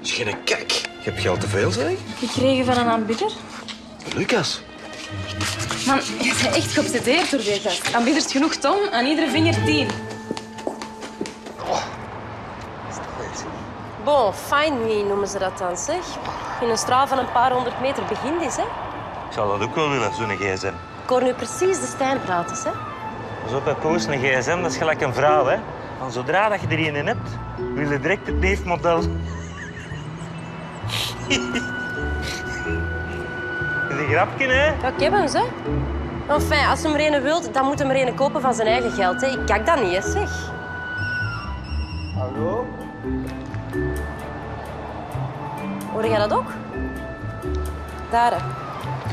Is geen kijk. Je hebt geld te veel, zeg. Gekregen van een aanbieder. Lucas. Man, je bent echt geobsedeerd door deze gast. Aanbieders genoeg ton, aan iedere vinger tien. Bon, fine me noemen ze dat dan, zeg. In een straal van een paar honderd meter begint is, hè. Ik zou dat ook wel willen, zo'n gsm. Ik hoor nu precies de Stijn praten, hè. Zo bij Poos, een gsm, dat is gelijk een vrouw, hè. Zodra dat je er een in hebt, wil je direct het neefmodel. is een grapje, hè? Ja, ik heb hem, hè. Enfin, als hem er een wilt, dan moet hem er een kopen van zijn eigen geld, hè. Ik kijk dat niet, hè, zeg. Hallo? Hoor jij dat ook? Daar, hè.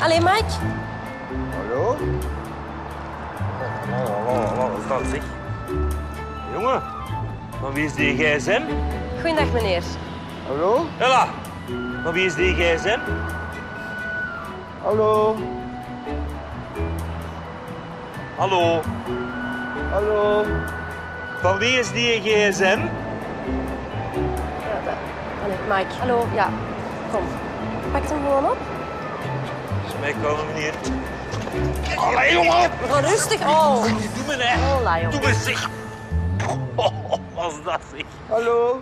Allee, Mike. Hallo? Oh, wat is dat, zeg? Jongen, van wie is die gsm? Goeiedag, meneer. Hallo? Ella, van wie is die gsm? Hallo? Hallo? Hallo? Van wie is die gsm? Ja, daar. Allee, Mike. Hallo, ja. Kom. Pak hem gewoon op. Dat is mij komen, meneer. Allee, jongen! Rustig. Oh. Doe me, hè! Doe me, zeg! Oh, wat is dat, zeg? Hallo?